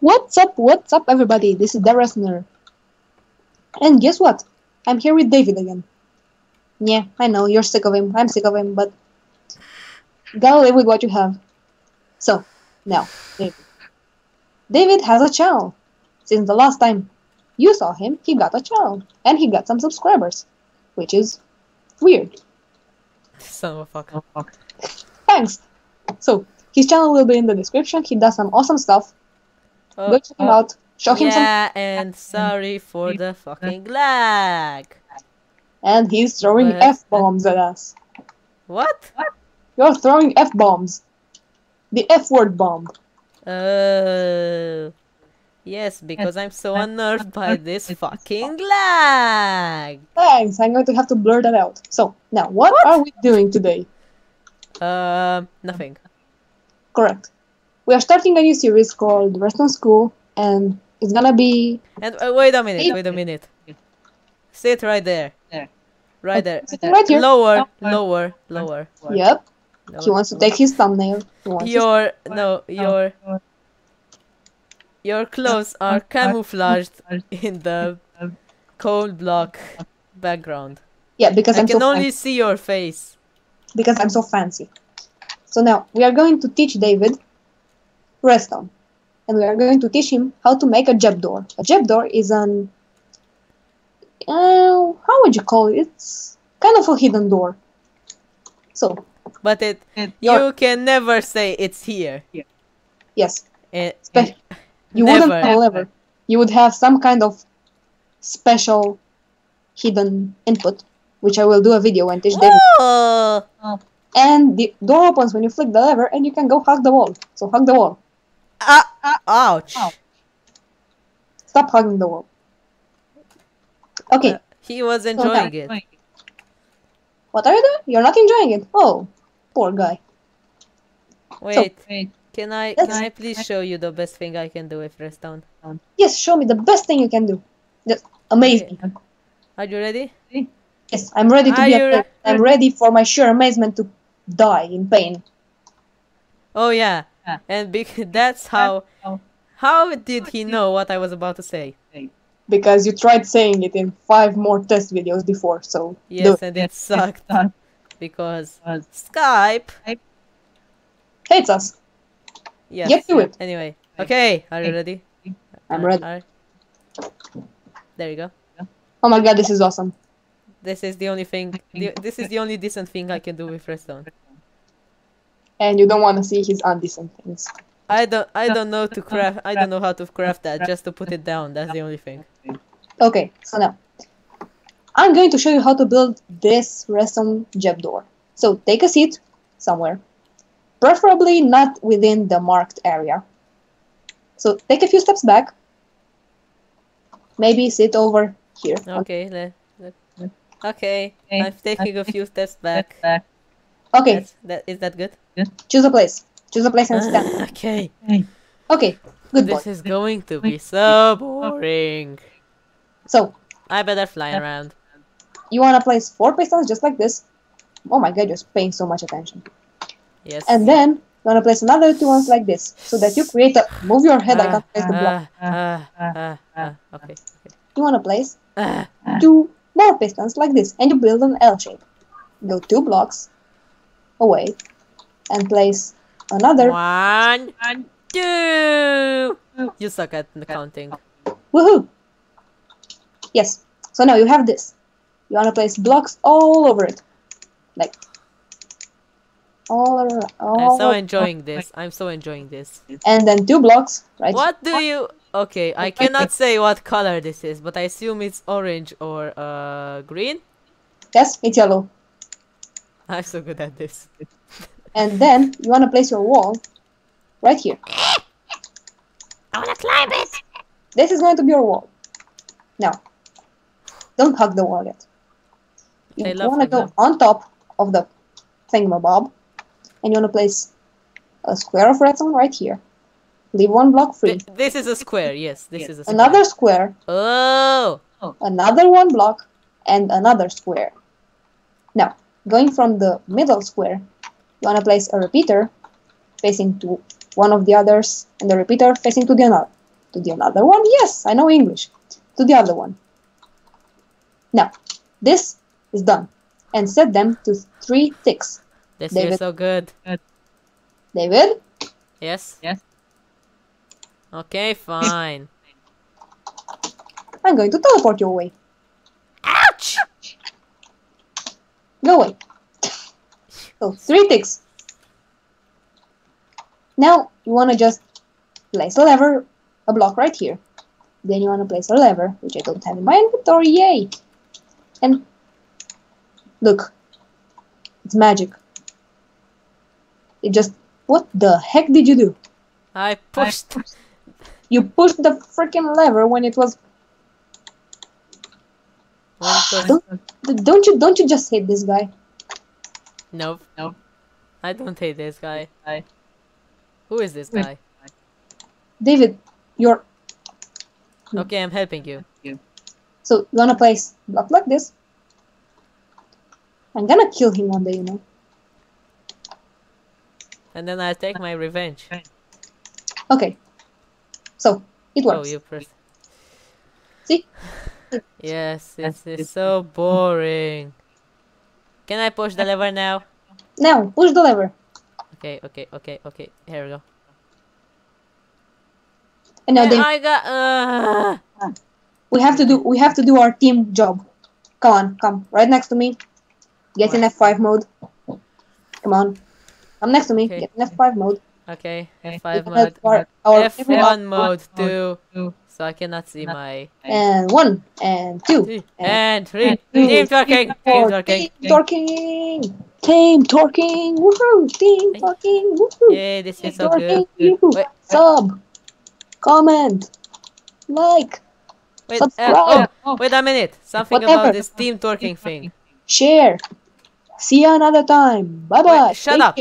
What's up? What's up, everybody? This is That Redstoner. And guess what? I'm here with David again. Yeah, I know you're sick of him. I'm sick of him, but gotta live with what you have. So, now, David. David has a channel. Since the last time you saw him, he got a channel and he got some subscribers, which is weird. Son of a fuck. Thanks. So, his channel will be in the description. He does some awesome stuff. Oh, Go check him out. Show him some yeah, and sorry for the fucking lag. and he's throwing But- f bombs at us. What? You're throwing f bombs. The f word bomb. Oh. Yes, because I'm so unnerved by this fucking lag. Thanks. I'm going to have to blur that out. So now, what, are we doing today? Um, nothing. Correct. We are starting a new series called Redstone School, and it's gonna be And uh, wait a minute, wait a minute. Sit right there. Right there. right here. Lower, lower, lower. Yep. He wants to take his thumbnail. He wants Your no, your your clothes are camouflaged in the cold block background. yeah, because I I'm so can only fancy. see your face. because I'm so fancy. So now we are going to teach David redstone, and we are going to teach him how to make a jeb door. A jeb door is an uh, how would you call it? It's kind of a hidden door. So But it You're- you can never say it's here. yes, Eh, Spe- you never. wouldn't call ever. You would have some kind of special hidden input, which I will do a video and teach David. Oh, And the door opens when you flick the lever, and you can go hug the wall. So hug the wall. Ah, ouch. Stop hugging the wall. Okay, Uh, he was enjoying it. what are you doing? You're not enjoying it. Oh, poor guy. Wait, can I Let's- can I please show you the best thing I can do with redstone? Yes, show me the best thing you can do. Just amazing. me. Are you ready? Yes, I'm ready to Are be you- amazed. I'm ready for my sheer amazement to die in pain. Oh yeah, and bec- that's how. How did he know what I was about to say? Because you tried saying it in five more test videos before, so Yes, it. and it sucked because Skype. hates us. Yes. Get to it. Anyway, okay, are you ready? I'm ready. are- There you go. Oh my god, this is awesome. This is the only thing. The, this is the only decent thing I can do with redstone. And you don't want to see his undecent things. I don't. I don't know to craft. I don't know how to craft that. Just to put it down. That's the only thing. Okay, so now I'm going to show you how to build this redstone jeb door. So take a seat somewhere, preferably not within the marked area. So take a few steps back. Maybe sit over here. Okay. Let, let, okay. I'm taking a few steps back. Okay, That's, that is that good? choose a place. Choose a place and stand. Ah, okay. Okay, good boy. This is going to be so boring. So I better fly around. you want to place four pistons just like this. Oh my god, you're paying so much attention. Yes. And then you want to place another two ones like this, so that you create a. Move your head. I can't place the block. Ah, ah, ah, okay. okay. You want to place two more pistons like this, and you build an L shape. Go two blocks away, and place another. one, two. You suck at the counting. Woohoo! Yes. So now you have this. You want to place blocks all over it, like all around. I'm so enjoying this. I'm so enjoying this. and then two blocks, right? What do you? Okay, I cannot say what color this is, but I assume it's orange or uh green. Yes, it's yellow. I'm so good at this. And then you want to place your wall right here. I wanna climb it. This is going to be your wall. Now, don't hug the wall yet. You I want to go hugging. on top of the thingamabob, and you want to place a square of redstone right here. Leave one block free. Th- this is a square. Yes, this is a square. Another square, Oh. oh. another one block, and another square. Now, going from the middle square, you want to place a repeater facing to one of the others, and the repeater facing to the ano- To the other one, yes, I know English. To the other one. Now, this is done. And set them to three ticks. This David. is so good. David, Yes? Yes. Okay, fine. I'm going to teleport you away. Ouch! Go away. So, oh, three ticks. Now, you want to just place a lever, a block right here. Then you want to place a lever, which I don't have in my inventory, yay! And look, it's magic. It just, what the heck did you do? I pushed. You pushed the freaking lever when it was. When it was- Don't, don't you don't you just hate this guy? Nope. Nope. I don't hate this guy. Guy. Who is this guy? David, you're Okay, I'm helping you. so you wanna place block like this. I'm gonna kill him one day, you know. And then I'll take my revenge. Okay. So it oh, works. Oh, you press. See? Yes, this is so boring. Can I push the lever now? No, push the lever. Okay, okay, okay, okay. Here we go. And now And David, I got. Uh, we have to do we have to do our team job. Come on, come right next to me. Get in F5 mode. Come on. Come next to me. Okay. Get in F5 mode. Okay, Okay. F5 mode. our- our- F1 mode Two. 2. So I cannot see my. And one and two. Three and three. and Team talking. Team four, talking. Team talking. Team talking. Woohoo! Team Hey. talking. Woohoo! Yay, this is so good. Wait, Sub. Comment. Like. wait, uh, subscribe. oh, wait a minute. Something Whatever. about this team talking thing. Share. See you another time. Bye bye. Wait, shut up.